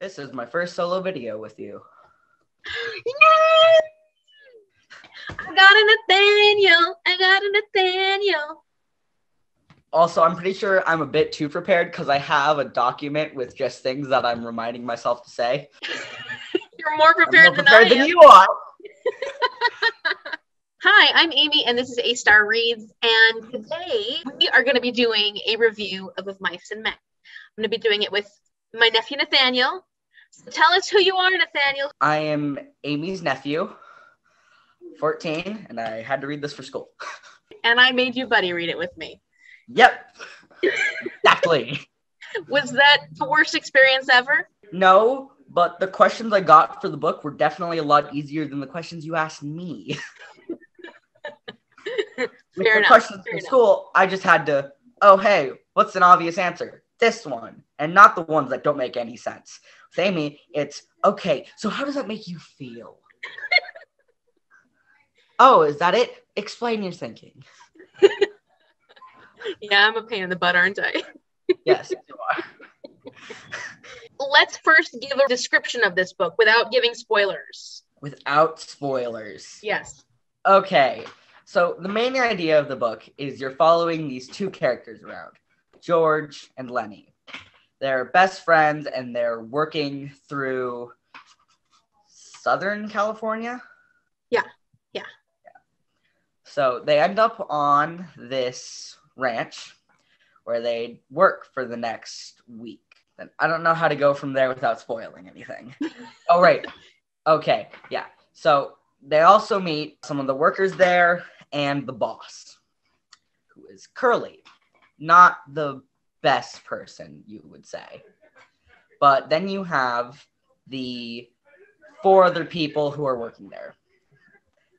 This is my first solo video with you. Yay! I got a Nathaniel. I got a Nathaniel. Also, I'm pretty sure I'm a bit too prepared because I have a document with just things that I'm reminding myself to say. You're more I'm prepared, more than prepared I than am. you are. Hi, I'm Amy, and this is A Star Reads. And today we are going to be doing a review of Of Mice and Men. I'm going to be doing it with my nephew Nathaniel. So tell us who you are, Nathaniel. I am Amy's nephew, 14, and I had to read this for school. And I made you buddy read it with me. Yep, exactly. Was that the worst experience ever? No, but the questions I got for the book were definitely a lot easier than the questions you asked me. Fair the enough, questions fair from enough. school, I just had to, oh, hey, what's an obvious answer? This one, and not the ones that don't make any sense. With Amy, it's, okay, so how does that make you feel? oh, is that it? Explain your thinking. Yeah, I'm a pain in the butt, aren't I? Yes, you are. Let's first give a description of this book without giving spoilers. Without spoilers. Yes. Okay, so the main idea of the book is you're following these two characters around George and Lennie. They're best friends and they're working through Southern California. Yeah, yeah. So they end up on this ranch where they work for the next week. And I don't know how to go from there without spoiling anything. oh, right. Okay, yeah. So they also meet some of the workers there and the boss, who is Curley. Not the best person, you would say. But then you have the four other people who are working there.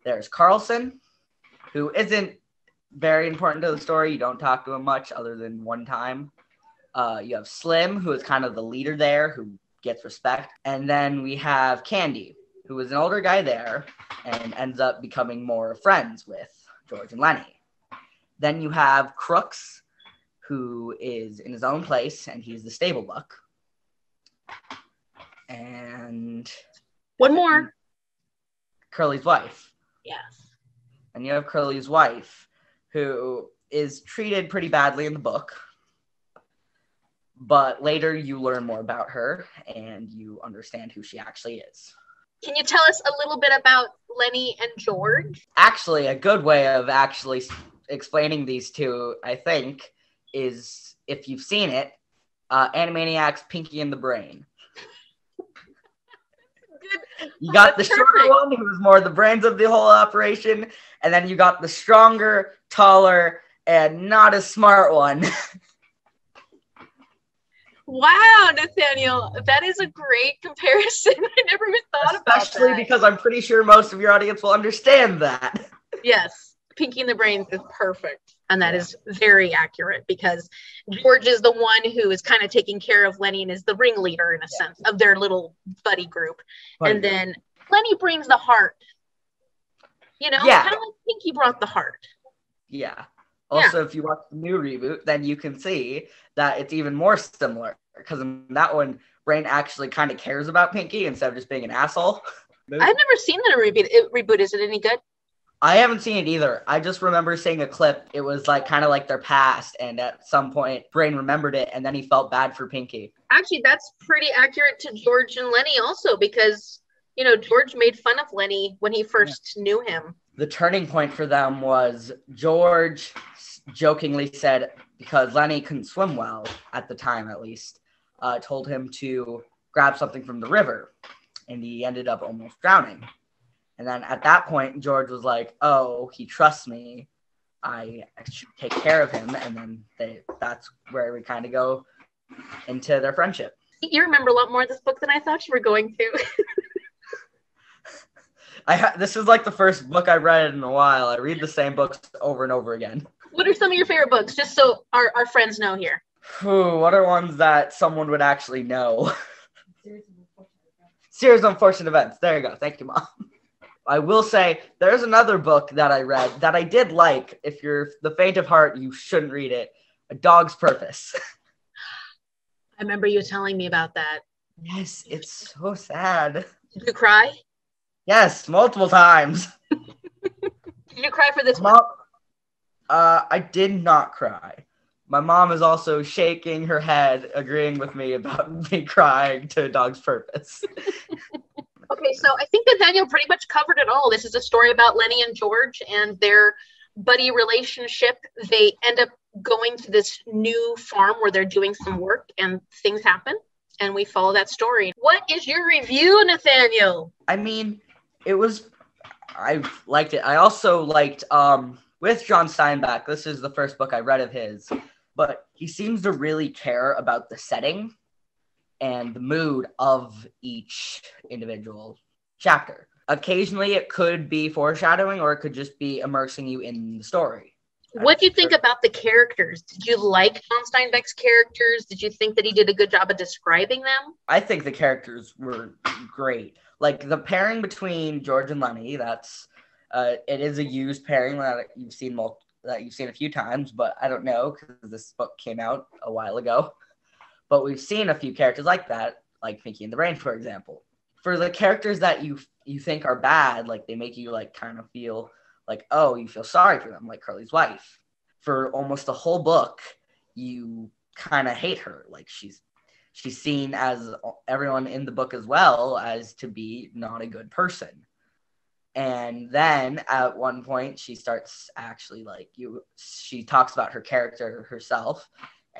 There's Carlson, who isn't very important to the story. You don't talk to him much other than one time. Uh, you have Slim, who is kind of the leader there, who gets respect. And then we have Candy, who is an older guy there and ends up becoming more friends with George and Lennie. Then you have Crooks, who is in his own place, and he's the stable buck. And One more. Curley's wife. Yes. And you have Curley's wife, who is treated pretty badly in the book. But later you learn more about her and you understand who she actually is. Can you tell us a little bit about Lennie and George? Actually, a good way of actually explaining these two, I think, is if you've seen it, uh, Animaniacs Pinky and the Brain. Good. You got the That's shorter perfect. one, who's more the brains of the whole operation, and then you got the stronger, taller, and not as smart one. Wow, Nathaniel, that is a great comparison. I never even thought about Especially because I'm pretty sure most of your audience will understand that. yes, Pinky and the Brains is perfect. And that is very accurate because George is the one who is kind of taking care of Lennie and is the ringleader in a Yeah. sense of their little buddy group. and then Lennie brings the heart. You know, Yeah. kind of like Pinky brought the heart. yeah. Also, if you watch the new reboot, then you can see that it's even more similar because in that one, Brain actually kind of cares about Pinky instead of just being an asshole. I've never seen that reboot. It, reboot. Is it any good? I haven't seen it either. I just remember seeing a clip. It was like kind of like their past, and at some point, Brain remembered it, and then he felt bad for Pinky. Actually, that's pretty accurate to George and Lennie also because you know George made fun of Lennie when he first knew him. the turning point for them was George jokingly said, because Lennie couldn't swim well at the time, at least, uh, told him to grab something from the river, and he ended up almost drowning. And then at that point, George was like, "Oh, he trusts me. I should take care of him." And then they, that's where we kind of go into their friendship. You remember a lot more of this book than I thought you were going to. I ha- this is like the first book I've read in a while. I read the same books over and over again. what are some of your favorite books, just so our, our friends know here? Whew, what are ones that someone would actually know? Series of Unfortunate Events. There you go. Thank you, Mom. I will say there's another book that I read that I did like. If you're the faint of heart, you shouldn't read it. A Dog's Purpose. I remember you telling me about that. Yes, it's so sad. Did you cry? Yes, multiple times. Did you cry for this? Mom, uh, I did not cry. My mom is also shaking her head, agreeing with me about me crying to a dog's purpose. Okay, so I think Nathaniel pretty much covered it all. This is a story about Lennie and George and their buddy relationship. They end up going to this new farm where they're doing some work and things happen. And we follow that story. What is your review, Nathaniel? I mean, it was I liked it. I also liked um with John Steinbeck. This is the first book I read of his, but he seems to really care about the setting and the mood of each individual chapter. Occasionally, it could be foreshadowing, or it could just be immersing you in the story. What do you think about the characters? Did you like John Steinbeck's characters? Did you think that he did a good job of describing them? I think the characters were great. Like the pairing between George and Lennie, that's uh, it is a used pairing that you've seen mul- that you've seen a few times, but I don't know because this book came out a while ago. But we've seen a few characters like that, like Pinky and the Brain, for example. For the characters that you you think are bad, like they make you like kind of feel like oh you feel sorry for them, like Curley's wife. For almost the whole book, you kind of hate her, like she's she's seen as everyone in the book as well as to be not a good person and then at one point she starts actually like you she talks about her character herself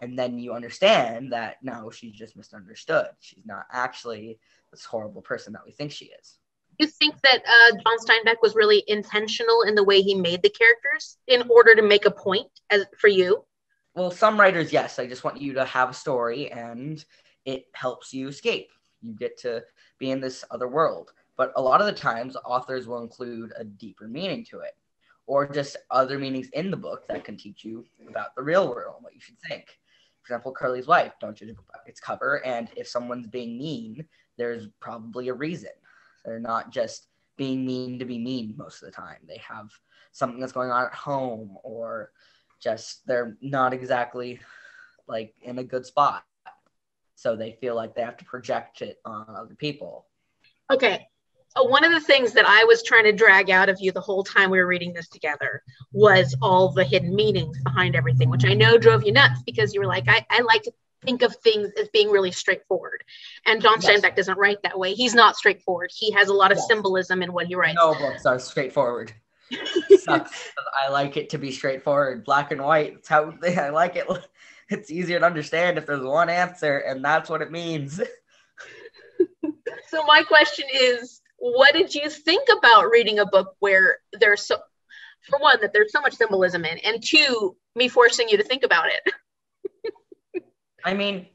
and then you understand that no she's just misunderstood she's not actually this horrible person that we think she is you think that uh, john steinbeck was really intentional in the way he made the characters in order to make a point as for you well some writers yes i just want you to have a story and it helps you escape. You get to be in this other world. But a lot of the times, authors will include a deeper meaning to it, or just other meanings in the book that can teach you about the real world and what you should think. Example, Curley's wife, don't judge its cover. And if someone's being mean, there's probably a reason. They're not just being mean to be mean most of the time. They have something that's going on at home, or just they're not exactly like in a good spot so they feel like they have to project it on other people. Okay. Uh, one of the things that I was trying to drag out of you the whole time we were reading this together was all the hidden meanings behind everything, which I know drove you nuts because you were like, I, I like to think of things as being really straightforward. And John yes. Steinbeck doesn't write that way. He's not straightforward. He has a lot of yes. symbolism in what he writes. No books are straightforward. I like it to be straightforward, black and white. It's how I like it it's easier to understand if there's one answer, and that's what it means. so my question is, what did you think about reading a book where there's so, for one, that there's so much symbolism in, and two, me forcing you to think about it? I mean,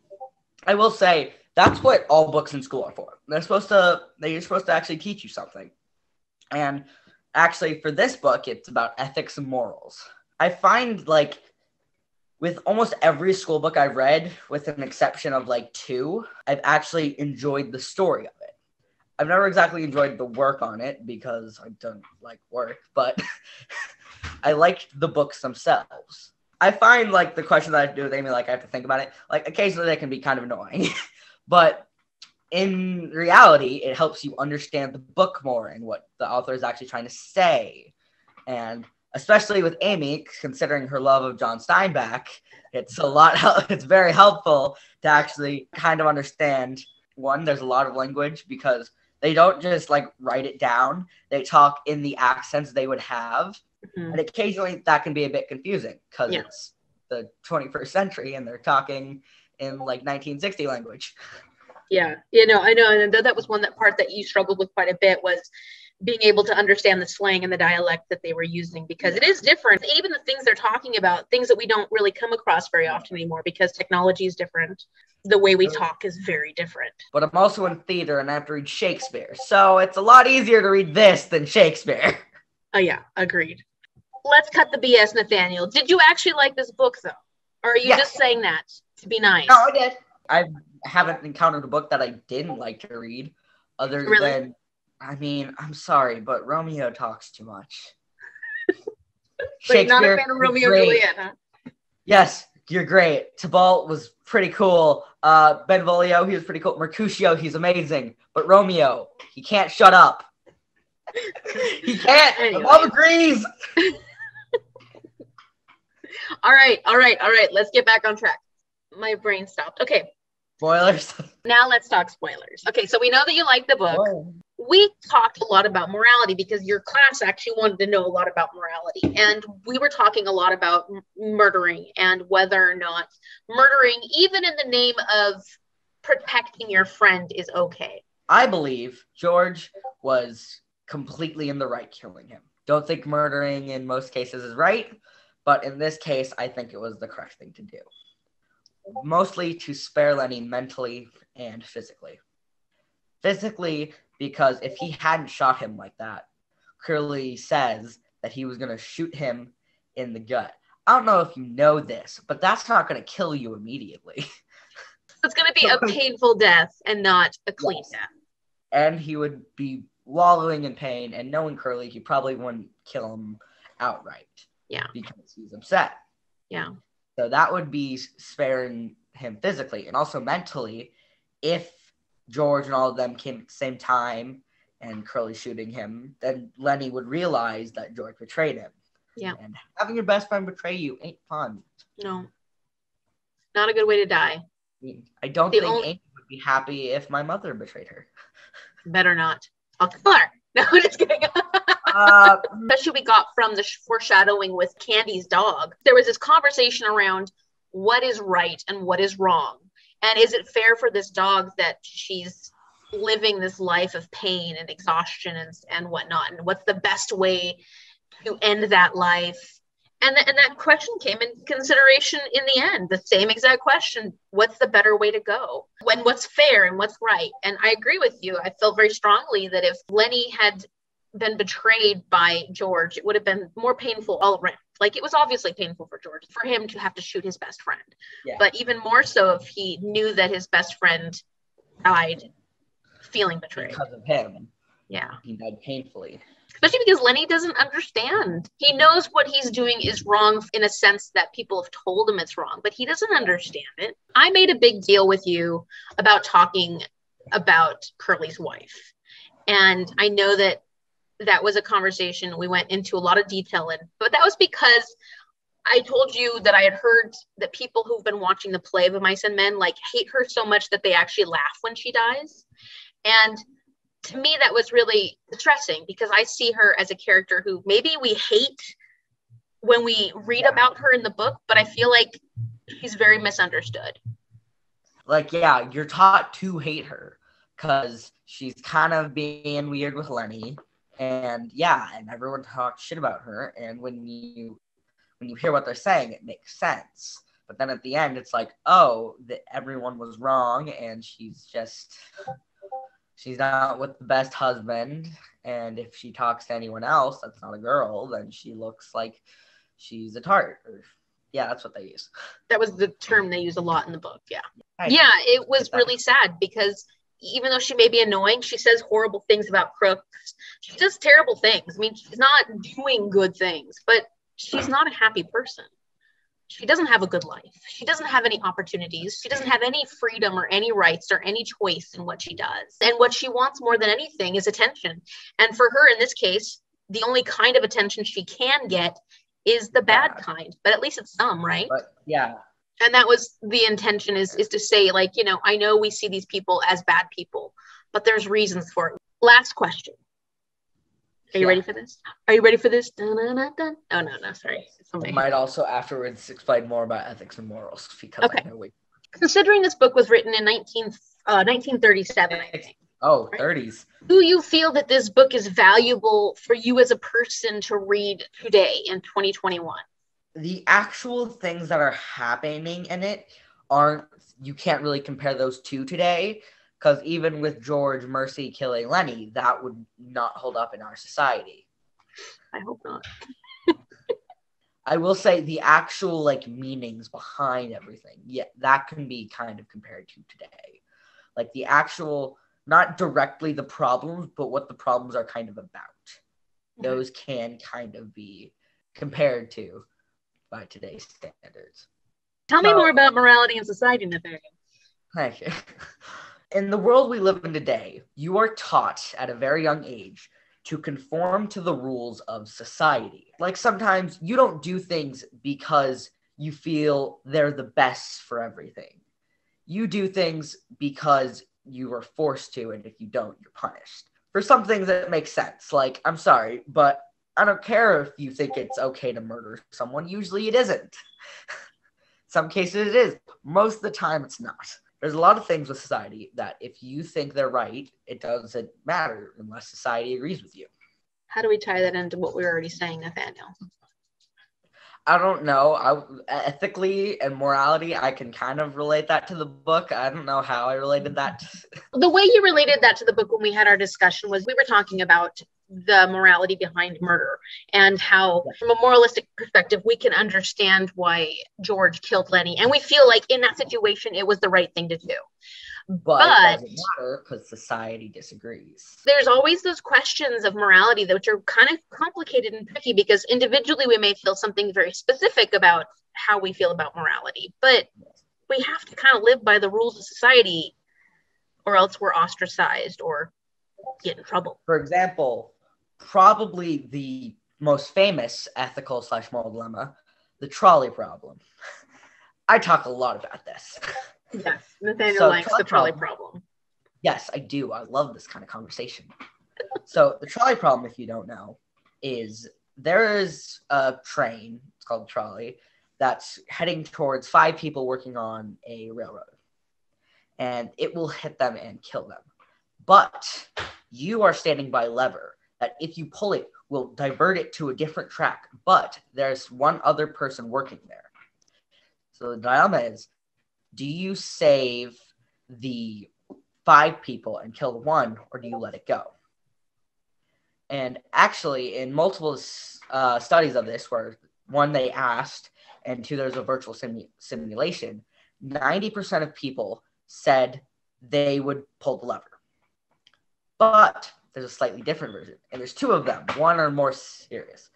I will say that's what all books in school are for. They're supposed to they're supposed to actually teach you something. And actually for this book it's about ethics and morals. I find like with almost every school book I've read, with an exception of like two, I've actually enjoyed the story of. I've never exactly enjoyed the work on it because I don't like work, but I liked the books themselves. I find like the questions that I do with Amy, like I have to think about it. Like occasionally they can be kind of annoying, but in reality, it helps you understand the book more and what the author is actually trying to say. And especially with Amy, considering her love of John Steinbeck, it's a lot. It's very helpful to actually kind of understand. One, there's a lot of language because they don't just like write it down; they talk in the accents they would have, mm-hmm. and occasionally that can be a bit confusing because yeah. it's the 21st century and they're talking in like 1960 language. Yeah, you know, I know, and that was one that part that you struggled with quite a bit was being able to understand the slang and the dialect that they were using because it is different. Even the things they're talking about, things that we don't really come across very often anymore because technology is different. The way we talk is very different. But I'm also in theater and I have to read Shakespeare. So it's a lot easier to read this than Shakespeare. Oh, yeah, agreed. Let's cut the BS, Nathaniel. Did you actually like this book, though? Or are you yes. just saying that to be nice? No, I did. I haven't encountered a book that I didn't like to read other really? than I mean, I'm sorry, but Romeo talks too much. Shakespeare, not a fan of Romeo and Juliet, huh? Yes, you're great. Tybalt was pretty cool. Uh, Benvolio, he was pretty cool. Mercutio, he's amazing. But Romeo, he can't shut up. he can't. Anyway. Mom agrees. All right, all right, all right. Let's get back on track. My brain stopped. Okay, Spoilers. now let's talk spoilers. Okay, so we know that you like the book. We talked a lot about morality because your class actually wanted to know a lot about morality and we were talking a lot about m- murdering and whether or not murdering even in the name of protecting your friend is okay I believe George was completely in the right killing him. Don't think murdering in most cases is right, but in this case, I think it was the correct thing to do. Mostly to spare Lennie mentally and physically. Physically, because if he hadn't shot him like that, Curley says that he was going to shoot him in the gut. I don't know if you know this, but that's not going to kill you immediately. it's going to be a painful death and not a clean Yes. death and he would be wallowing in pain. And knowing Curley, he probably wouldn't kill him outright. Yeah. Because he's upset. yeah So that would be sparing him physically and also mentally. If George and all of them came at the same time and Curley shooting him, then Lennie would realize that George betrayed him. Yeah. And having your best friend betray you ain't fun. no not a good way to die I, don't The think only- Amy would be happy if my mother betrayed her. better not i'll kill her no just kidding Uh, especially we got from the foreshadowing with Candy's dog. There was this conversation around what is right and what is wrong. And is it fair for this dog that she's living this life of pain and exhaustion and, and whatnot? And what's the best way to end that life? And, th- and that question came in consideration in the end, the same exact question. What's the better way to go? When what's fair and what's right? And I agree with you. I feel very strongly that if Lennie had been betrayed by George, it would have been more painful all around. Like it was obviously painful for George, for him to have to shoot his best friend. Yeah. But even more so if he knew that his best friend died feeling betrayed. because of him, Yeah. he died painfully. Especially because Lennie doesn't understand. He knows what he's doing is wrong in a sense that people have told him it's wrong, but he doesn't understand it. I made a big deal with you about talking about Curley's wife. And I know that that was a conversation we went into a lot of detail in, but that was because I told you that I had heard that people who've been watching the play of Mice and Men like hate her so much that they actually laugh when she dies. And to me, that was really distressing because I see her as a character who maybe we hate when we read Yeah. about her in the book, but I feel like she's very misunderstood. like yeah you're taught to hate her because she's kind of being weird with lennie and yeah and everyone talks shit about her. And when you when you hear what they're saying it makes sense. But then at the end it's like oh that everyone was wrong and she's just she's not with the best husband. And if she talks to anyone else that's not a girl then she looks like she's a tart. Or, yeah that's what they use. That was the term they use a lot in the book. Yeah. I- Yeah, it was really sad because even though she may be annoying, she says horrible things about crooks. She does terrible things. I mean, she's not doing good things, but she's not a happy person. She doesn't have a good life. She doesn't have any opportunities. She doesn't have any freedom or any rights or any choice in what she does. And what she wants more than anything is attention. And for her, in this case, the only kind of attention she can get is the bad Bad. kind, but at least it's some, right? but yeah and that was the intention is is to say like you know i know we see these people as bad people but there's reasons for it. Last question. Are you Yeah. ready for this? Are you ready for this? Dun, dun, dun, oh no no sorry. Somebody- might also afterwards explain more about ethics and morals because Okay. We considering this book was written in 19 uh, 1937 i think. Oh Right. 30s. do you feel that this book is valuable for you as a person to read today in 2021 The actual things that are happening in it aren't you can't really compare those two today because even with George Mercy killing Lennie, that would not hold up in our society. i hope not I will say the actual like meanings behind everything, yeah, that can be kind of compared to today. Like the actual, not directly the problems, but what the problems are kind of about. Mm-hmm. those can kind of be compared to by today's standards. Tell me more about morality and society, Nathaniel. Thank you. In the world we live in today, you are taught at a very young age to conform to the rules of society. Like sometimes you don't do things because you feel they're the best for everything. You do things because you are forced to, and if you don't, you're punished. For some things that make sense. Like, I'm sorry, but I don't care if you think it's okay to murder someone. Usually it isn't. some cases it is. Most of the time it's not. There's a lot of things with society that if you think they're right, it doesn't matter unless society agrees with you. How do we tie that into what we were already saying, Nathaniel? I don't know. I ethically and morality, I can kind of relate that to the book. I don't know how I related that. the way you related that to the book when we had our discussion was we were talking about the morality behind murder and how from a moralistic perspective we can understand why George killed Lennie and we feel like in that situation it was the right thing to do. But, but doesn't matter because society disagrees. There's always those questions of morality which are kind of complicated and tricky because individually we may feel something very specific about how we feel about morality, but we have to kind of live by the rules of society or else we're ostracized or get in trouble. For example, probably the most famous ethical slash moral dilemma, the trolley problem. I talk a lot about this. Yes, Nathaniel so, likes trolley the trolley problem. problem. Yes, I do. I love this kind of conversation. so the trolley problem, if you don't know, is there is a train, it's called trolley, that's heading towards five people working on a railroad. And it will hit them and kill them. But you are standing by lever that if you pull it will divert it to a different track, but there's one other person working there. So the dilemma is do you save the five people and kill the one, or do you let it go? And actually, in multiple uh, studies of this, where one they asked, and two there's a virtual simu- simulation, 90% of people said they would pull the lever. But there's a slightly different version, and there's two of them. One are more serious.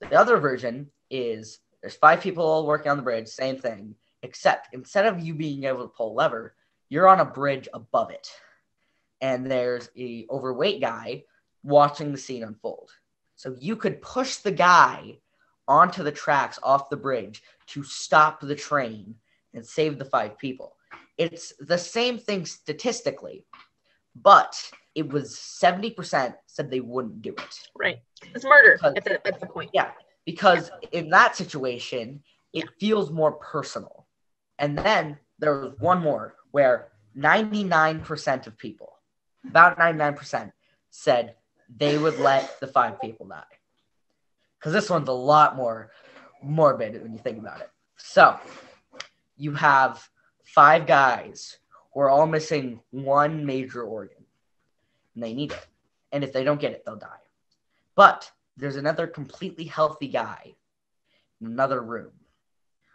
The other version is there's five people working on the bridge, same thing, except instead of you being able to pull a lever, you're on a bridge above it, and there's a overweight guy watching the scene unfold. So you could push the guy onto the tracks off the bridge to stop the train and save the five people. It's the same thing statistically, but it was 70% said they wouldn't do it. Right. It's murder because, at, the, point. Yeah. Because in that situation, it yeah. feels more personal. And then there was one more where 99% of people, about 99%, said they would let the five people die. Because this one's a lot more morbid when you think about it. So you have five guys who are all missing one major organ and they need it. And if they don't get it, they'll die. But there's another completely healthy guy in another room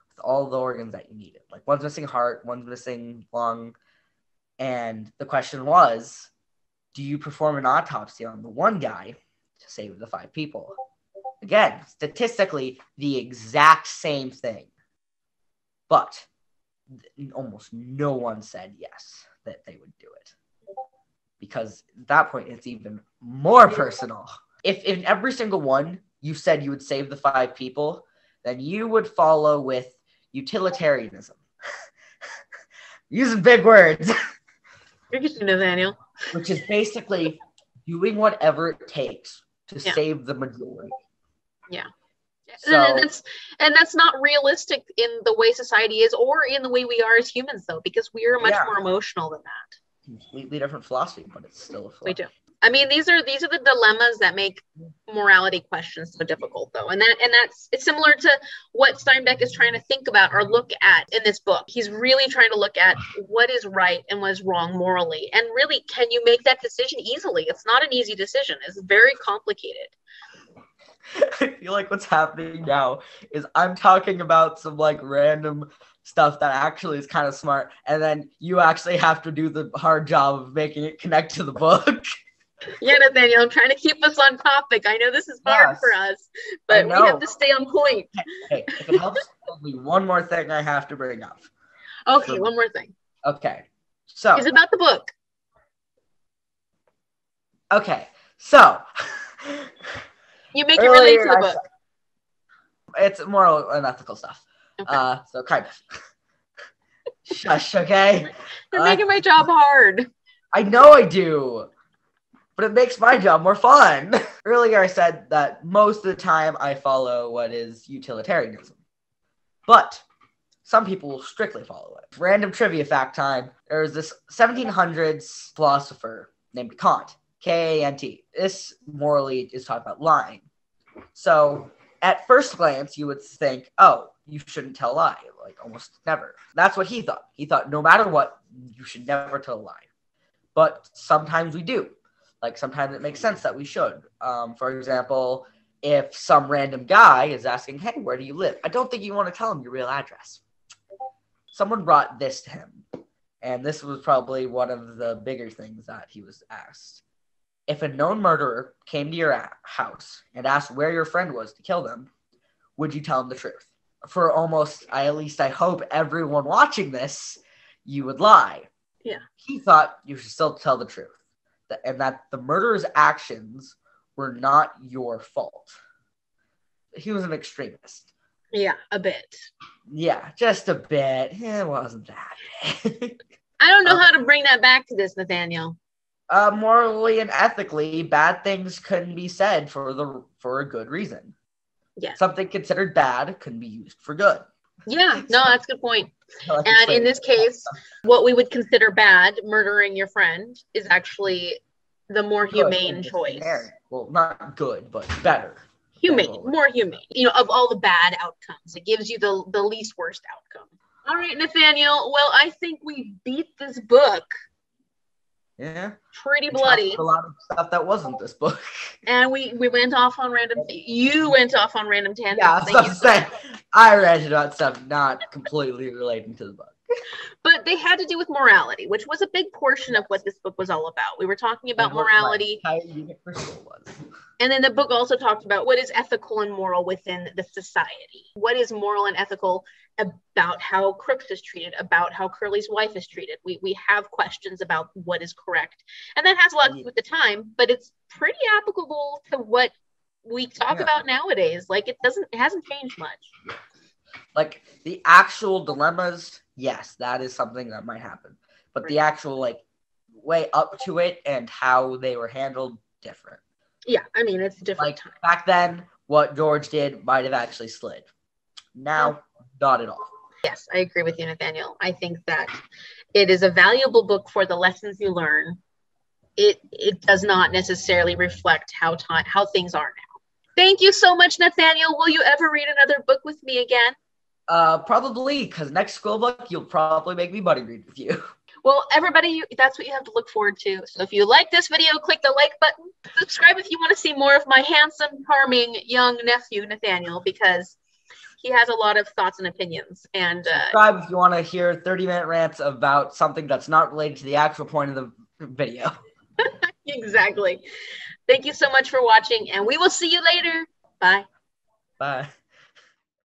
with all the organs that you needed. Like one's missing heart, one's missing lung. And the question was do you perform an autopsy on the one guy to save the five people? Again, statistically, the exact same thing. But almost no one said yes that they would do it because at that point it's even more personal. If in every single one you said you would save the five people, then you would follow with utilitarianism. Using big words. Nathaniel. Which is basically doing whatever it takes to yeah. save the majority. Yeah. So, and that's and that's not realistic in the way society is or in the way we are as humans though because we are much yeah. more emotional than that completely different philosophy, but it's still a philosophy. We do. I mean, these are these are the dilemmas that make morality questions so difficult, though, and that and that's it's similar to what Steinbeck is trying to think about or look at in this book. He's really trying to look at what is right and what is wrong morally, and really, can you make that decision easily? It's not an easy decision. It's very complicated. I feel like what's happening now is I'm talking about some like random stuff that actually is kind of smart and then you actually have to do the hard job of making it connect to the book Yeah, Nathaniel, I'm trying to keep us on topic. I know this is hard Yes. for us, but we have to stay on point. Hey, if it helps, only one more thing I have to bring up. Okay, Sure. one more thing. Okay. So, It's about the book. okay. So, You make it relate to the book. it's moral and ethical stuff. Okay. Uh, so kind of. Shush, okay? You're uh, making my job hard. I know I do, but it makes my job more fun. Earlier, I said that most of the time I follow what is utilitarianism, but some people will strictly follow it. Random trivia fact time there was this 1700s philosopher named Kant, K A N T. This morally is talking about lying. So, at first glance, you would think, oh, you shouldn't tell a lie, like almost never. That's what he thought. He thought no matter what, you should never tell a lie but sometimes we do. Like sometimes it makes sense that we should. Um, for example, if some random guy is asking, "Hey, where do you live?" I don't think you want to tell him your real address. Someone brought this to him, and this was probably one of the bigger things that he was asked. If a known murderer came to your house and asked where your friend was to kill them, would you tell him the truth? For almost, I at least I hope everyone watching this, you would lie Yeah. he thought you should still tell the truth that, and that the murderer's actions were not your fault. He was an extremist. Yeah, a bit. Yeah, just a bit. It wasn't that. I don't know Uh, how to bring that back to this, Nathaniel. Uh, morally and ethically, bad things couldn't be said for the for a good reason. Yes. Something considered bad can be used for good. Yeah, no, that's a good point. And in this case, what we would consider bad, murdering your friend, is actually the more humane choice. Well, not good, but better. Humane, Overall. more humane. You know, of all the bad outcomes, it gives you the the least worst outcome. All right, Nathaniel. Well, I think we beat this book Yeah. pretty bloody, A lot of stuff that wasn't this book. and we we went off on random. You went off on random tangents. Yeah, I was Thank about you to say. I read about stuff not completely relating to the book. But they had to do with morality, which was a big portion of what this book was all about. We were talking about morality, entire unit was. and then the book also talked about what is ethical and moral within the society. What is moral and ethical about how Crooks is treated, about how Curley's wife is treated. We we have questions about what is correct, and that has a lot to do with the time, but it's pretty applicable to what we talk Yeah. about nowadays. Like it doesn't, it hasn't changed much. Like the actual dilemmas, yes, that is something that might happen. But the actual like way up to it and how they were handled different. Yeah, I mean it's different Like time. back then, what George did might have actually slid. Now, not at all. Yes, I agree with you, Nathaniel. I think that it is a valuable book for the lessons you learn. It it does not necessarily reflect how time how things are now. Thank you so much, Nathaniel. Will you ever read another book with me again? Uh, probably because next school book you'll probably make me buddy read with you. Well, everybody, you- that's what you have to look forward to. So if you like this video, click the like button. Subscribe if you want to see more of my handsome, charming young nephew, Nathaniel, because he has a lot of thoughts and opinions. And uh, Subscribe if you want to hear 30 minute rants about something that's not related to the actual point of the video. exactly. Thank you so much for watching, and we will see you later. Bye. Bye.